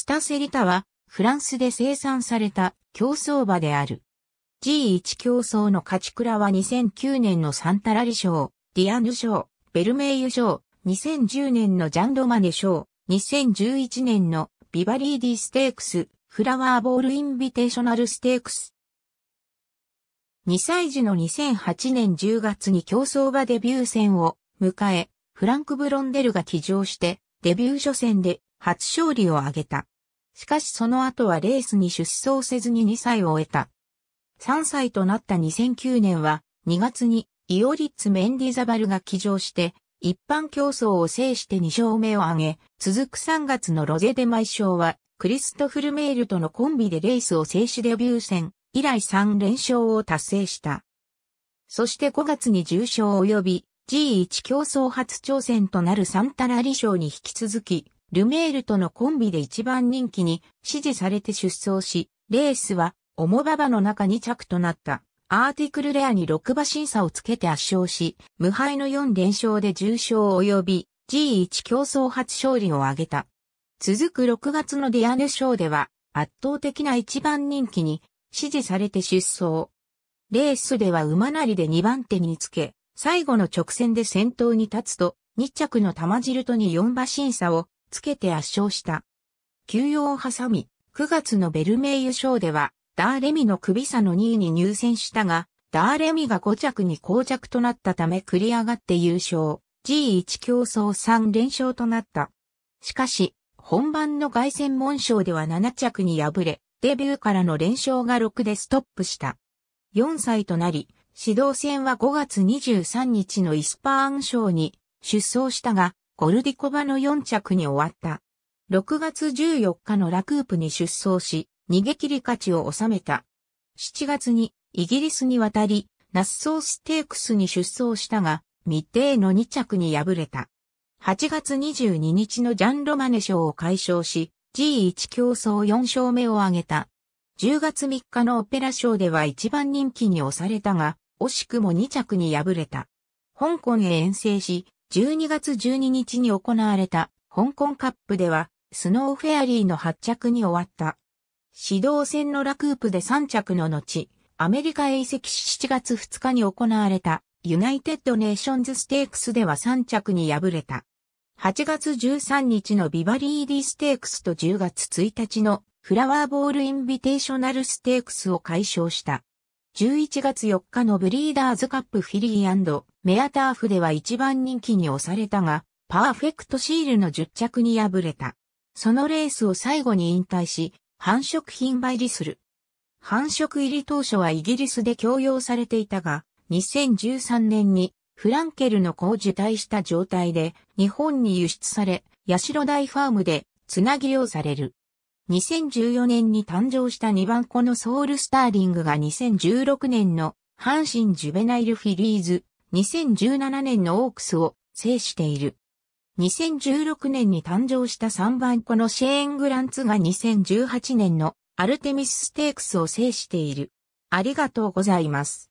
スタセリタはフランスで生産された競走馬である。G1 競争の勝ち鞍は2009年のサンタラリ賞、ディアヌ賞、ベルメイユ賞、2010年のジャンロマネ賞、2011年のビバリーディステークス、フラワーボールインビテーショナルステークス。2歳児の2008年10月に競走馬デビュー戦を迎え、フランク・ブロンデルが騎乗してデビュー初戦で初勝利を挙げた。しかしその後はレースに出走せずに2歳を終えた。3歳となった2009年は2月にイオリッツ・メンディザバルが騎乗して一般競争を制して2勝目を挙げ、続く3月のロゼデマイ賞はクリストフルメールとのコンビでレースを制しデビュー戦以来3連勝を達成した。そして5月に重賞及び G1 競争初挑戦となるサンタラリ賞に引き続き、ルメールとのコンビで一番人気に支持されて出走し、レースは、オモババの中2着となった。アーティクルレアに6馬審査をつけて圧勝し、無敗の4連勝で重賞及び G1 競争初勝利を挙げた。続く6月のディアヌ賞では圧倒的な一番人気に支持されて出走。レースでは馬なりで2番手につけ、最後の直線で先頭に立つと2着の玉汁とに4馬審査をつけて圧勝した。休養を挟み、9月のベルメイユ賞ではダーレミの首差の2位に入選したが、ダーレミが5着に膠着となったため繰り上がって優勝。G1 競争3連勝となった。しかし、本番の凱旋門賞では7着に敗れ、デビューからの連勝が6でストップした。4歳となり、指導戦は5月23日のイスパーン賞に出走したが、ゴルディコバの4着に終わった。6月14日のラクープに出走し、逃げ切り勝ちを収めた。7月にイギリスに渡り、ナッソーステークスに出走したが、密偵の2着に敗れた。8月22日のジャンロマネ賞を解消し、G1 競争4勝目を挙げた。10月3日のオペラ賞では一番人気に押されたが、惜しくも2着に敗れた。香港へ遠征し、12月12日に行われた香港カップでは、スノーフェアリーの8着に終わった。始動戦のラクープで3着の後、アメリカへ移籍し7月2日に行われたユナイテッドネーションズステークスでは3着に敗れた。8月13日のビバリーディステークスと10月1日のフラワーボールインビテーショナルステークスを快勝した。11月4日のブリーダーズカップフィリーメアターフでは一番人気に押されたが、パーフェクトシールの10着に敗れた。そのレースを最後に引退し、繁殖品売りする。繁殖入り当初はイギリスで供用されていたが、2013年にフランケルの子を受胎した状態で日本に輸出され、ヤシロダイファームでつなぎ漁される。2014年に誕生した2番子のソウルスターリングが2016年の阪神ジュベナイルフィリーズ、2017年のオークスを制している。2016年に誕生した3番子のシェーン・グランツが2018年のアルテミスステークスを制している。ありがとうございます。